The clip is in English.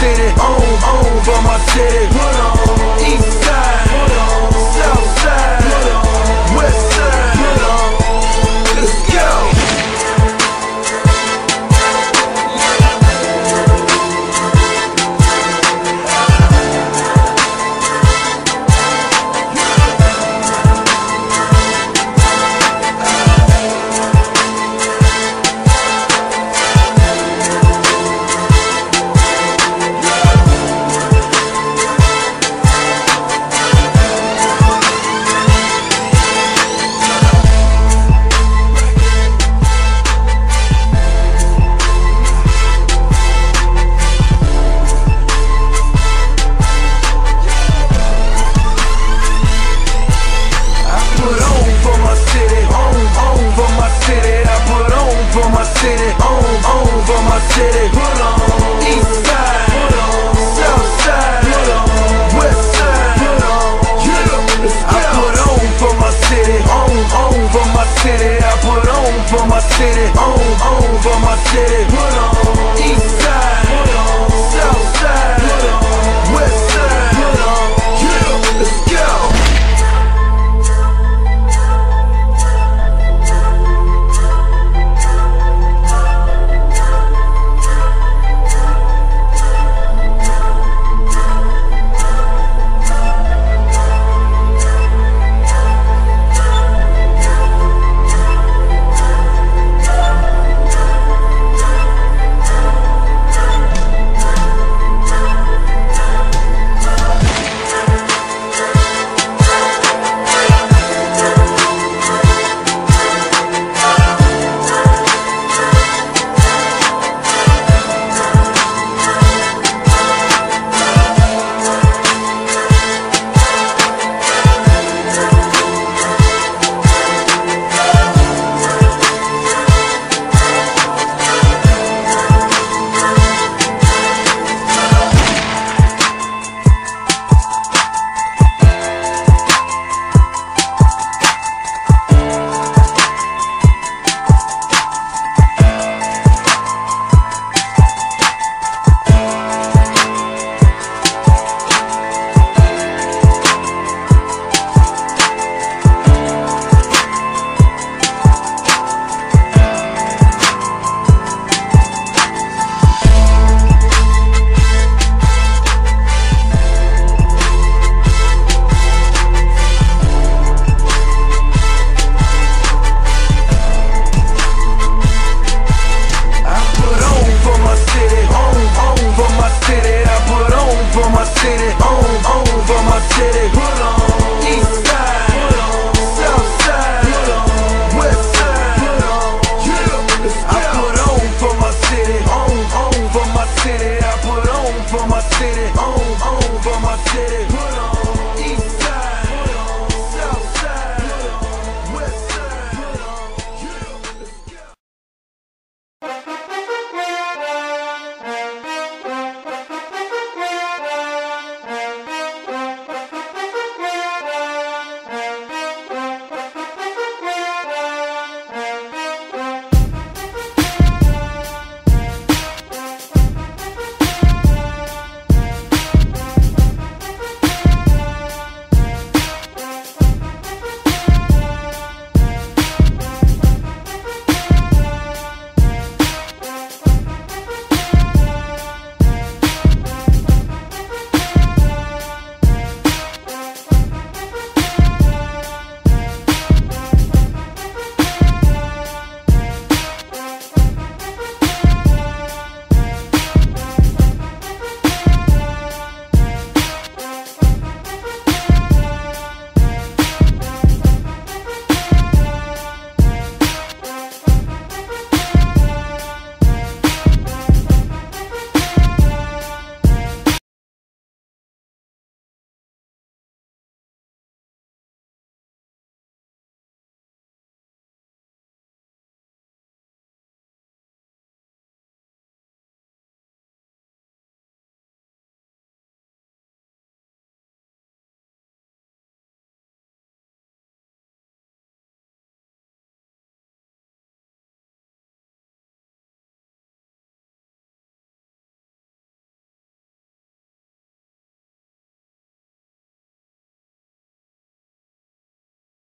city. On, on for my city. pity my city. East side. South side. West side. I put on for my city. On, on for my city. I put on for my city.